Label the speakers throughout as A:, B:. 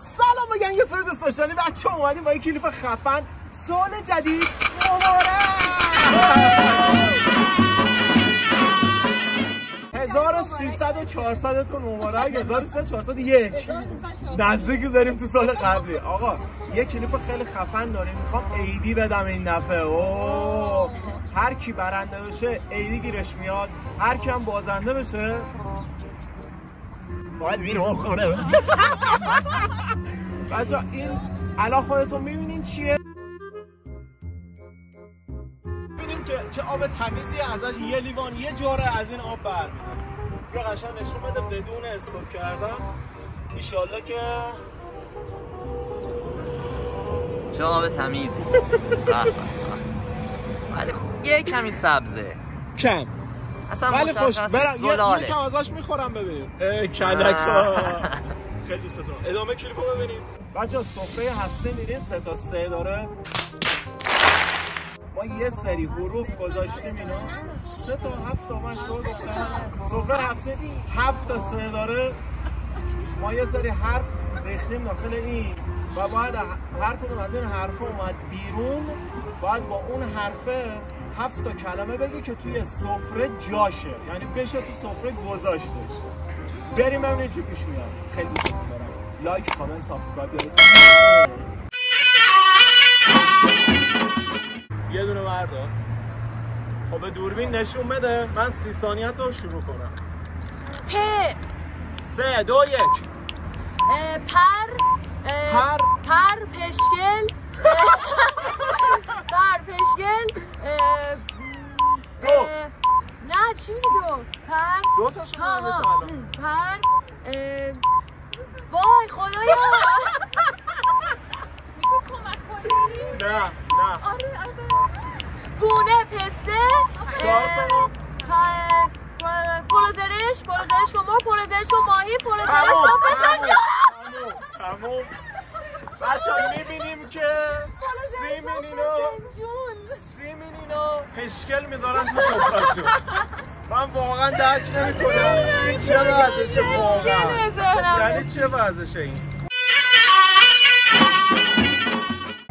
A: سلام به گنگ سوی دوست داشتنی. بچه اومدیم با یه کلیپ خفن. سال جدید. مبارک! 1300 و 400 تون مبارک. 1300 401 نزدیک داریم تو سال قبلی. آقا یه کلیپ خیلی خفن داریم. می‌خوام ایدی بدم این دفعه. اوه. هر کی برنده بشه ایدی گیرش میاد. هر کی هم بازنده بشه باید وین خوره بچه این الان خودتون می‌بینین چیه؟ ببینیم که چه آب تمیزی ازش یه لیوان یه جوره از این آب برمیاد بیا قشنگ نشون بده بدون استوب کردن. ایشالله که
B: چه آب تمیزی. ولی خب یه کمی سبزه.
A: کم.
B: اصلا
A: ولی خوش برم یه
B: زلاله
A: یه کم ازش می‌خورم ببینیم. کلکا. خیلی دوست دارم ادامه کلیپو ببینیم. بچه سفره هفت میرین سه تا سه داره. ما یه سری حروف گذاشتیم اینو سه تا هفت تا من شما گفتم سفره هفت هفت تا سه داره. ما یه سری حرف ریختیم داخل این. و باید هر کدوم از این حرف اومد بیرون. باید با اون حرفه هفت تا کلمه بگی که توی سفره جاشه. یعنی بشه تو سفره گذاشتش. بریم ببینیم چی پیش میاد. خیلی دوست دارم. like comment subscribe یادتون یه دونه بردار خب به دوربین نشون بده. من سی ثانیه رو شروع کنم.
C: پ.
A: سه دو یک.
C: پر
A: پر.
C: پر پشگل پشکل
A: دو.
C: نه چی میگی دو؟ پر؟
A: دو تا شده
C: ها. ها پر؟ وای خدایا! می‌تونی کمک کنی؟
A: نه نه.
C: آره آره. بونه پسته. پولوزرش پولوزرش کن. مار پولوزرش کن ماهی.
A: پولوزرش
C: کن پسر
A: تموم بچه می‌بینیم که سیمین اینو پشکل می‌ذارن تو سفرهشون من واقعا درک نمی‌کنم. این چه وضعشه واقعا؟ یعنی چه وضعشه این؟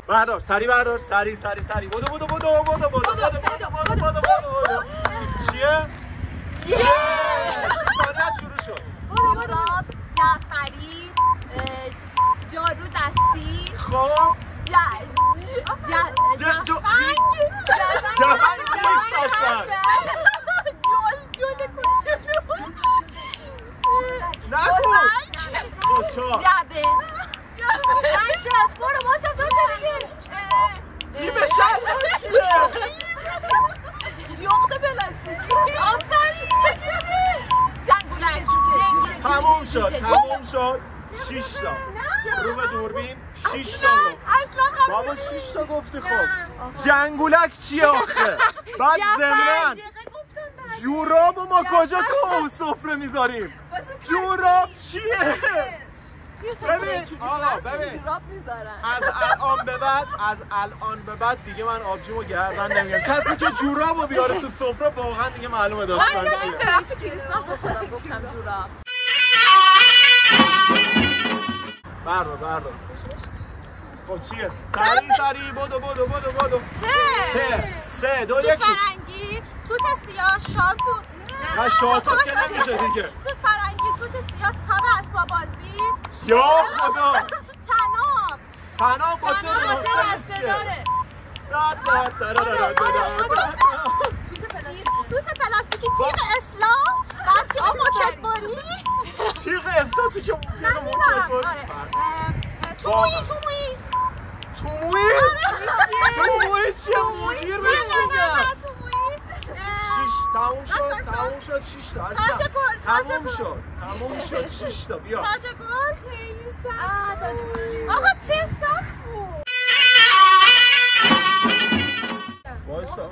A: بردار سری بردار. سری سری سری. بودو بودو بودو بودو بودو بودو بودو بودو بودو بودو چیه؟
C: چیه؟
A: ثانیت شروع شد
D: جوراب جعفری اه، جارو دستی
A: خب
D: ج... ج... ج...
A: ج- جو-
D: جفنگ
A: جفنگ نیست اصلا.
D: جل جل کوچولو
A: نگو خب، چهار
D: جعبه
C: نشست برو بازم دو تا دیگه
A: جیب شلوار چیه؟
D: جغد پلاستیکی
C: آفرین
D: جنگولک جنگ
A: تموم شد تموم شد. شیش تا. رو به دوربین شیش تا گفت.
D: اصلا
A: بابا شیش تا گفتی خب. جنگولک چیه آخه؟ بعد زمرن جوراب ما کجا تو سفره می‌ذاریم؟ جوراب چیه؟ ببین
C: جوراب می‌ذارن.
A: از الان به بعد از الان به بعد دیگه من آبجیمو گردن نمیگم کسی که جورابو بیاره تو سفره واقعا دیگه معلومه داستان چیه.
D: طرف کریسمس گفتم جوراب.
A: بردار بردار خب چیه؟ سری سری بدو بدو بدو بدو. سه. سه. دو
D: توت
A: یک.
D: فرنگی توت سیاه شاتو
A: نه. شاتوت که نمیشه دیگه.
D: توت فرنگی توت سیاه تاب اسباب بازی.
A: یا خدا.
D: تناب
A: با چه
D: تناب چه
A: نیست که.
D: داره.
A: داد داد داد داد داد.
D: توت پلاستیکی تیغ اسلام بعد تیغ مکتباری
A: تیغ استاتی که تیغ موکت بود
D: آره تومویی. تومویی
A: توموی توموی چیه؟ مدیر بهش میگم. شیش تموم شد تموم شد شیش تا.
D: تاج
A: عزیزم. تموم. شد تموم شد شیش تا. بیا.
D: تاج گل خیلی سخت. آقا چه سخت بود.
A: وایسا.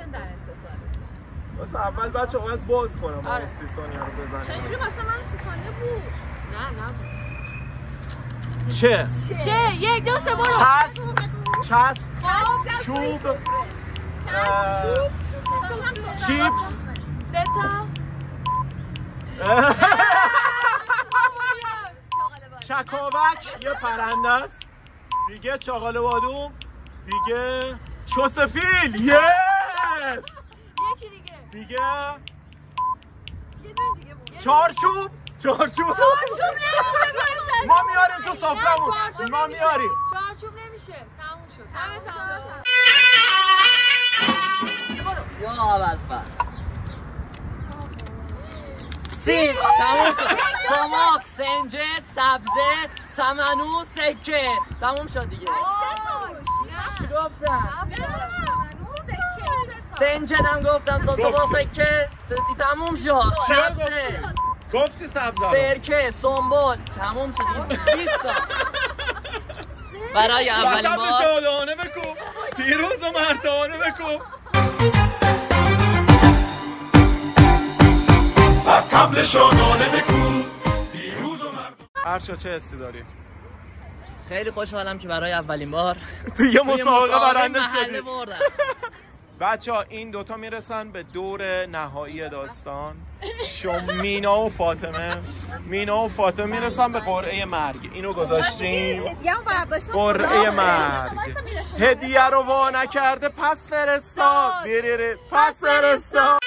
A: واسه اول بچه باید باز کنم آره. سی ثانیه رو بزنیم.
D: چجوری واسه من سی ثانیه بود؟
C: نه نه
A: چه؟
C: چه؟ یک دو سه برو.
A: چسب. چسب. چوب.
D: چوب.
A: اه، چیپس.
C: سه تا.
A: چکاوک. یه پرنده است. دیگه چاقال بادوم دیگه چوسفیل. یس
C: دیگه.
A: چارچوب. چارچوب. ما میاریم تو سفرمون
C: چارچوب
A: ما
C: نمیشه.
A: میاریم.
C: چارچوب نمیشه. تموم شد. همه تموم شد.
B: یا اول فصل سیب تموم شد. سماک سنجت سبزه سمنو سکه. تموم شد دیگه. چی گفتم سنجت هم گفتم ساسا با سکه تموم شد. سبزه
A: گفتی؟ سبزه
B: سرکه سنبول تموم شد. دیگه 20 تا. برای اولین بار
A: شادانه بکن پیروز و مردانه
E: بر تبل شادانه بکن پیروز و
A: چه حسی داری؟
B: خیلی خوشحالم که برای اولین بار
A: تو یه
B: توی
A: مسابقه برنده
B: محله
A: شدی
B: بردم.
A: بچه ها این دوتا می‌رسن به دور نهایی داستان. شما مینا و فاطمه مینا و فاطمه می‌رسن به قرعه مرگ. اینو گذاشتیم. قرعه مرگ. هدیه رو وا نکرده پس فرستاد. پس فرستاد.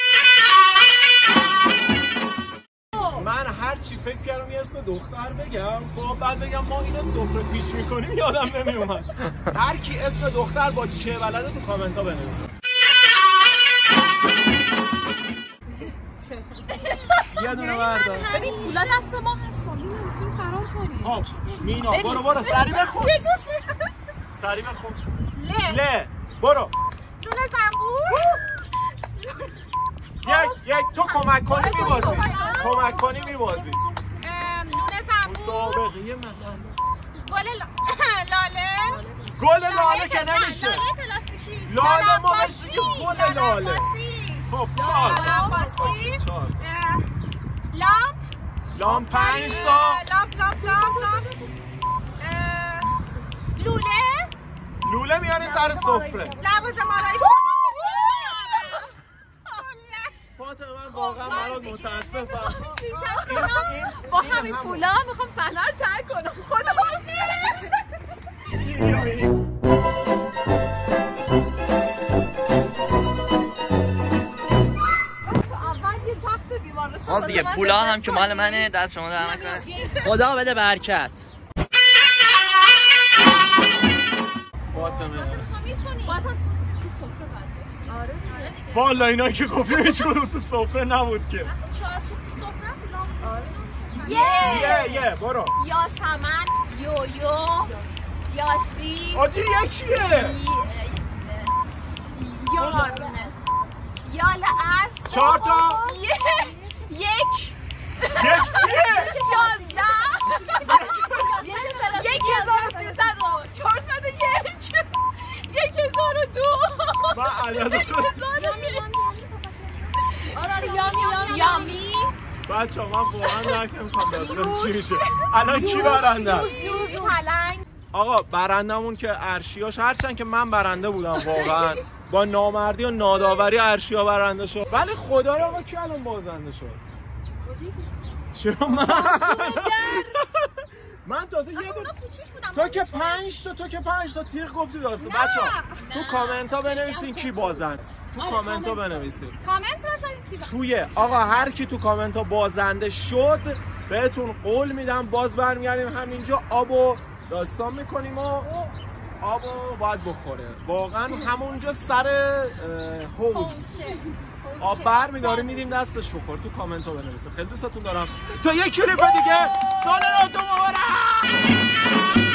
A: من هر چی فکر کردم یه اسم دختر بگم. خب بعد بگم ما اینو سفره پیچ می‌کنیم یادم نمیومد هر کی اسم دختر با چه بلده تو کامنت ها بنویسه یه دونه بردار
D: ببین پولا دست ما هستن. اینو می‌تونی فرار کنی.
A: خب مینا برو برو سری بخون. سری بخون.
D: له.
A: له. برو.
D: نون زنبور.
A: یک یک تو کمک کنی میبازی. کمک کنی میبازی.
D: نون زنبور.
A: مسابقه من
D: گل لا- لاله.
A: گل لاله که نمیشه.
D: لاله پلاستیکی.
A: لاله ما میگیم گل لاله.
D: عباسی.
A: خب چهار
D: اه، لامپ
A: لام پنج تا.
D: لامپ لامپ لامپ لامپ لوله.
A: لوله میاری سر سفره.
D: لوازم آرایشی
A: فاطمه من واقعا برات متاسفم.
D: با همین پولا می‌خوام صحنه رو ترک کنم. خدا
B: خب دیگه پولا هم که مال منه دست شما در نکنه خدا بده برکت
A: فاطمه
D: آره
A: والا اینا که گفتیم هیچ کدوم تو سفره نبود که
D: آره
A: یه یه برو
D: یاسمن یویو یاسی
A: آجی یکیه
D: یار یال از
A: چهار تا
D: یک
A: یک چیه
D: یازده یک هزار و سیصد و چهارصد و یک یک هزار و دو
A: من عدد
D: آره آره یامی یامی
A: بچه من واقعا درک نمی‌کنم داستان چی میشه؟ الان کی برنده است؟
D: پلنگ.
A: آقا برندمون که ارشیاش هرچند که من برنده بودم واقعا با نامردی و ناداوری ارشیا برنده شد. ولی خدا رو آقا کی الان بازنده شد؟ چرا من؟ من تازه یه دونه تو که پنج تا تو که پنج تا تیغ گفتی داسته بچه تو کامنت ها بنویسین کی بازند. تو کامنت ها بنویسین.
D: کامنت
A: توی آقا هر کی تو کامنت ها بازنده شد بهتون قول میدم باز برمیگردیم همینجا. آبو داستان می‌کنیم و آبو باید بخوره. واقعا همونجا سر حوز آب بر میداره میدیم دستش بخور تو کامنت ها بنویسه. خیلی دوستتون دارم. تا یک کلیپ دیگه سال نوتون مبارک!